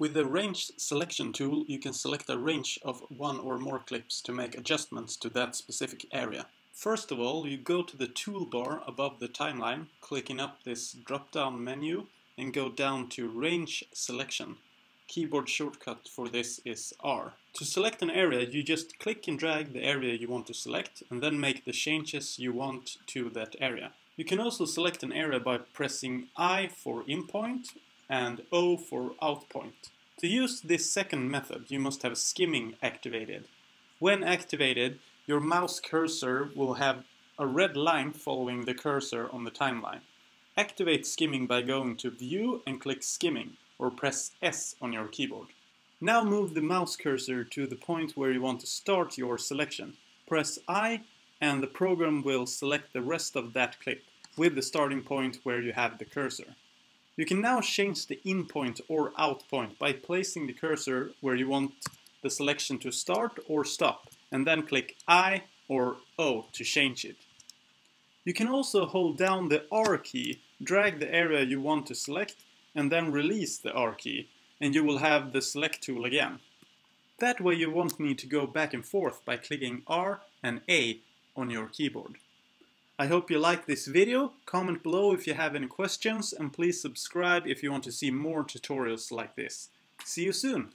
With the Range Selection tool, you can select a range of one or more clips to make adjustments to that specific area. First of all, you go to the toolbar above the timeline, clicking up this drop-down menu and go down to Range Selection. Keyboard shortcut for this is R. To select an area, you just click and drag the area you want to select and then make the changes you want to that area. You can also select an area by pressing I for in point and O for out point. To use this second method, you must have skimming activated. When activated, your mouse cursor will have a red line following the cursor on the timeline. Activate skimming by going to View and click Skimming, or press S on your keyboard. Now move the mouse cursor to the point where you want to start your selection. Press I and the program will select the rest of that clip with the starting point where you have the cursor. You can now change the in point or out point by placing the cursor where you want the selection to start or stop and then click I or O to change it. You can also hold down the R key, drag the area you want to select and then release the R key and you will have the select tool again. That way you won't need to go back and forth by clicking R and A on your keyboard. I hope you like this video, comment below if you have any questions and please subscribe if you want to see more tutorials like this. See you soon!